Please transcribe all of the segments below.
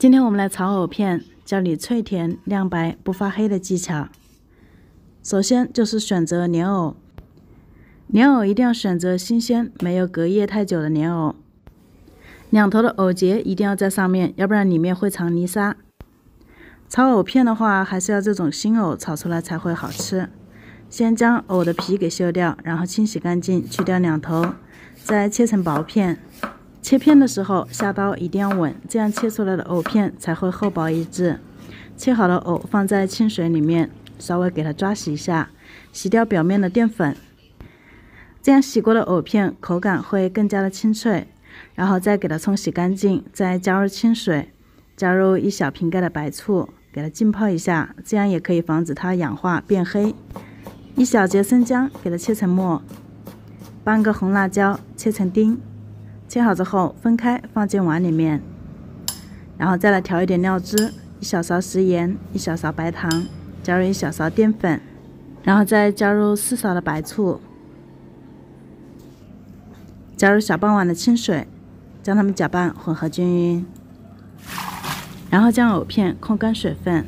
今天我们来炒藕片，教你脆甜亮白不发黑的技巧。首先就是选择莲藕，莲藕一定要选择新鲜、没有隔夜太久的莲藕。两头的藕节一定要在上面，要不然里面会藏泥沙。炒藕片的话，还是要这种新藕炒出来才会好吃。先将藕的皮给修掉，然后清洗干净，去掉两头，再切成薄片。切片的时候下刀一定要稳，这样切出来的藕片才会厚薄一致。切好的藕放在清水里面，稍微给它抓洗一下，洗掉表面的淀粉。这样洗过的藕片口感会更加的清脆。然后再给它冲洗干净，再加入清水，加入一小瓶盖的白醋，给它浸泡一下，这样也可以防止它氧化变黑。一小节生姜给它切成末，半个红辣椒切成丁。切好之后，分开放进碗里面，然后再来调一点料汁：一小勺食盐，一小勺白糖，加入一小勺淀粉，然后再加入四勺的白醋，加入小半碗的清水，将它们搅拌混合均匀，然后将藕片控干水分，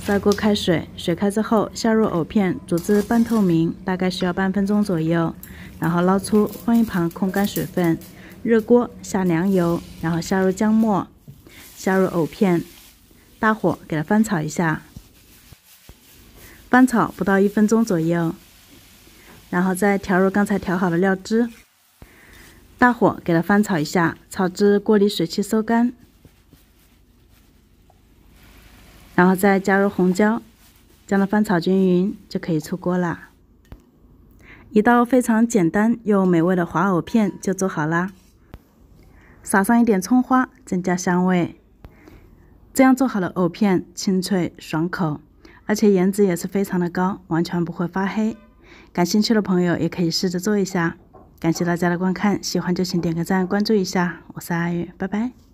烧锅开水，水开之后下入藕片，煮至半透明，大概需要半分钟左右，然后捞出，放一旁控干水分。热锅下凉油，然后下入姜末，下入藕片，大火给它翻炒一下，翻炒不到一分钟左右，然后再调入刚才调好的料汁，大火给它翻炒一下，炒至锅里水汽收干，然后再加入红椒，将它翻炒均匀就可以出锅啦。一道非常简单又美味的滑藕片就做好啦。撒上一点葱花，增加香味。这样做好的藕片清脆爽口，而且颜值也是非常的高，完全不会发黑。感兴趣的朋友也可以试着做一下。感谢大家的观看，喜欢就请点个赞，关注一下。我是阿玉，拜拜。